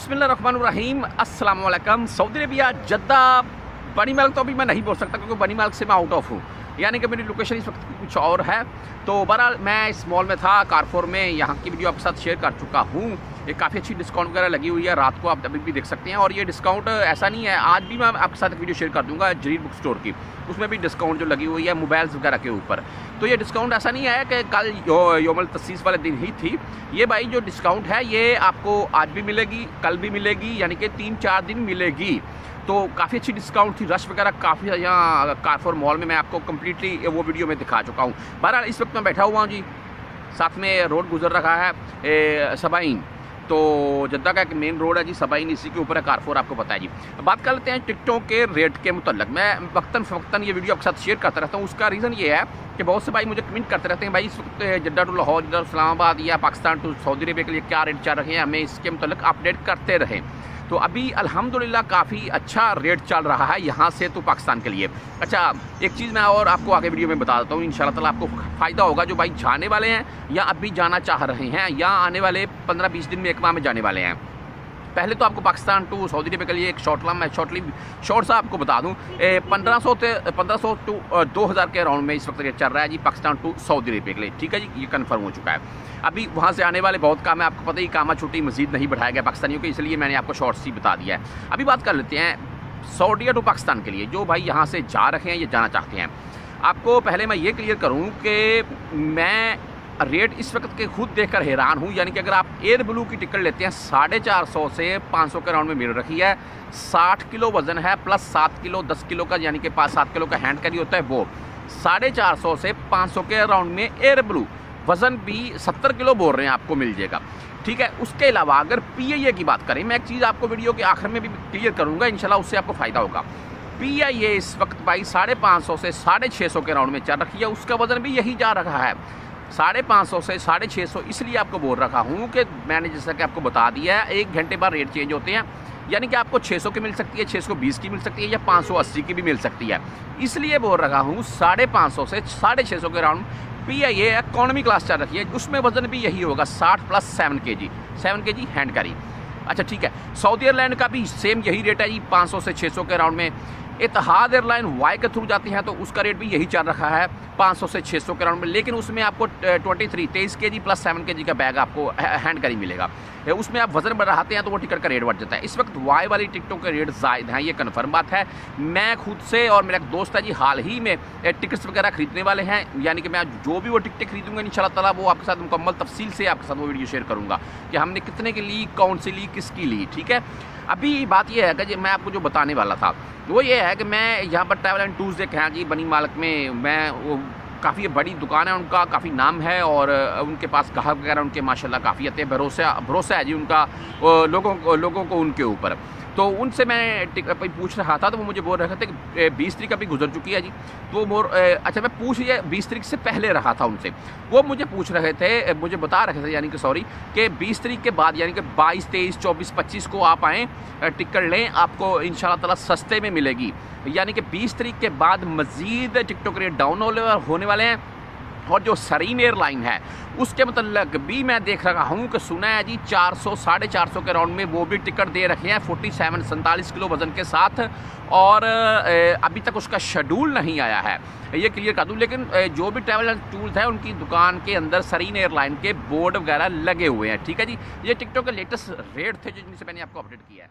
बिस्मिल्लाहिर्रहमानिर्रहीम। अल्लाम Saudi Arabia, Jeddah, बनी मल्क तो अभी मैं नहीं बोल सकता क्योंकि बनी मल्क से मैं आउट ऑफ़ हूँ। यानी कि मेरी लोकेशन इस वक्त कुछ और है। तो बहरहाल, मैं इस मॉल में था कारफोर में। यहाँ की वीडियो आपके साथ शेयर कर चुका हूँ। ये काफ़ी अच्छी डिस्काउंट वगैरह लगी हुई है रात को आप अभी भी देख सकते हैं। और ये डिस्काउंट ऐसा नहीं है आज भी मैं आपके साथ एक वीडियो शेयर कर दूँगा जरीर बुक स्टोर की। उसमें भी डिस्काउंट जो लगी हुई है मोबाइल्स वगैरह के ऊपर। तो ये डिस्काउंट ऐसा नहीं है कि कल यो, योमल तसीस वाले दिन ही थी। ये भाई जो डिस्काउंट है ये आपको आज भी मिलेगी कल भी मिलेगी यानी कि तीन चार दिन मिलेगी। तो काफ़ी अच्छी डिस्काउंट थी रश वगैरह काफ़ी यहाँ कारफोर मॉल में मैं आपको कम्प्लीटली वो वीडियो में दिखा चुका हूँ। बहरहाल इस वक्त मैं बैठा हुआ हूँ जी। साथ में रोड गुजर रहा है सबाइन तो जद्दा का एक मेन रोड है जी सबाइन इसी के ऊपर है कारफोर आपको पता है जी। बात कर लेते हैं टिकटों के रेट के मुतल मैं वक्ता फ़वक्ता ये वीडियो आपके साथ शेयर करता रहता हूँ। उसका रीज़न ये है कि बहुत से भाई मुझे कमेंट करते रहते हैं, भाई इस वक्त Jeddah to Lahore Jeddah Islamabad या पाकिस्तान टू सऊदी अरबिया के लिए क्या रेट चल रहे हैं, हमें इसके मुतल अपडेट करते रहें। तो अभी अल्हम्दुलिल्लाह काफ़ी अच्छा रेट चल रहा है यहाँ से तो पाकिस्तान के लिए। अच्छा एक चीज़ मैं और आपको आगे वीडियो में बता देता हूँ इन ताला आपको फ़ायदा होगा, जो भाई जाने वाले हैं या अभी जाना चाह रहे हैं या आने वाले पंद्रह बीस दिन में एक माह में जाने वाले हैं। पहले तो आपको पाकिस्तान टू, सऊदी अरबिया के लिए एक शॉर्ट लम मैं शॉर्टली शॉर्ट सा आपको बता दूँ। पंद्रह सौ पंद्रह सौ टू दो हज़ार के राउंड में इस वक्त ये चल रहा है जी, पाकिस्तान टू, सऊदी अरबिया के लिए। ठीक है जी? ये कन्फर्म हो चुका है। अभी वहाँ से आने वाले बहुत काम है। आपको पता ही कामा छुट्टी मजीद नहीं बढ़ाया गया पाकिस्तानियों के, इसलिए मैंने आपको शॉर्ट सी बता दिया है। अभी बात कर लेते हैं सऊदिया टू पाकिस्तान के लिए, जो भाई यहाँ से जा रहे हैं ये जाना चाहते हैं। आपको पहले मैं ये क्लियर करूँ कि मैं रेट इस वक्त के खुद देखकर हैरान हूँ, यानी कि अगर आप एयर ब्लू की टिकट लेते हैं, साढ़े चार सौ से पाँच सौ के राउंड में मिल रखी है। साठ किलो वज़न है, प्लस सात किलो, दस किलो का, यानी कि पाँच सात किलो का हैंड कैरी होता है वो। साढ़े चार सौ से पाँच सौ के राउंड में एयर ब्लू। वज़न भी सत्तर किलो बोल रहे हैं, आपको मिल जाएगा। ठीक है, उसके अलावा अगर PIA की बात करें, मैं एक चीज़ आपको वीडियो के आखिर में भी क्लियर करूँगा इनशाला उससे आपको फ़ायदा होगा। ए इस वक्त भाई साढ़े पाँच सौ से साढ़े छः सौ के राउंड में चल रखी है, उसका वज़न भी यही जा रहा है। साढ़े पाँच सौ से साढ़े छः सौ इसलिए आपको बोल रखा हूँ कि मैंने जैसा कि आपको बता दिया है, एक घंटे बाद रेट चेंज होते हैं। यानी कि आपको 600 की मिल सकती है 620 की मिल सकती है या 580 की भी मिल सकती है। इसलिए बोल रहा हूँ, साढ़े पाँच सौ से साढ़े छः सौ के round P I A economy class चल रखी है, उसमें वज़न भी यही होगा, साठ प्लस सेवन के जी सेवन के जी हैंड कैरी अच्छा ठीक है। सऊदी एयरलैंड का भी सेम यही रेट है जी 500 से 600 के राउंड में। इतिहाद एयरलाइन वाई के थ्रू जाती हैं तो उसका रेट भी यही चल रखा है 500 से 600 के राउंड में। लेकिन उसमें आपको 23 तेईस के जी प्लस सेवन के जी का बैग आपको हैंड कैरी मिलेगा। उसमें आप वज़न बढ़ाते हैं तो वो टिकट का रेट बढ़ जाता है। इस वक्त वाई वाली टिकटों के रेट जायद हैं, ये कन्फर्म बात है। मैं खुद से और मेरा दोस्त है जी, हाल ही में टिकट्स वगैरह खरीदने वाले हैं। यानी कि मैं जो भी वो टिकटें खरीदूँगा इन ताला, वो आपके साथ मुकम्मल तफसील से आपके साथ वो वीडियो शेयर करूँगा कि हमने कितने की ली, कौन सी ली, किसकी ली, ठीक है? अभी बात यह है कि मैं आपको जो बताने वाला था, वो ये है कि मैं यहाँ पर ट्रैवल एंड टूर्स देखा हैं जी, बनी मालक में। मैं वो काफ़ी बड़ी दुकान है उनका, काफ़ी नाम है और उनके पास ग्राहक वगैरह, उनके माशाल्लाह काफ़ी आते हैं। भरोसा भरोसा है जी उनका लोगों लोगों को उनके ऊपर। तो उनसे मैं पूछ रहा था तो वो मुझे बोल रहे थे कि बीस तरीक अभी गुजर चुकी है जी। तो मोर अच्छा मैं पूछ ये बीस तरीक से पहले रहा था उनसे। वो मुझे पूछ रहे थे मुझे बता रहे थे, यानी कि सॉरी कि बीस तरीक के बाद, यानी कि बाईस, तेईस, चौबीस, पच्चीस को आप आएँ टिकट लें, आपको इन ताला सस्ते में मिलेगी। यानी कि बीस तारीख के बाद मज़ीद टिकटों के रेट डाउन होने वाले हैं और जो सरीन एयरलाइन है, उसके मतलब भी मैं देख रहा हूँ कि सुना है जी 400 साढ़े चार सौ के राउंड में वो भी टिकट दे रखे हैं 47 सैंतालीस किलो वज़न के साथ। और अभी तक उसका शेड्यूल नहीं आया है। ये क्लियर कर दूँ, लेकिन जो भी ट्रैवल टूल्स हैं, उनकी दुकान के अंदर सरीन एयरलाइन के बोर्ड वगैरह लगे हुए हैं, ठीक है जी? ये टिकटों के लेटेस्ट रेट थे जिनसे मैंने आपको अपडेट किया है।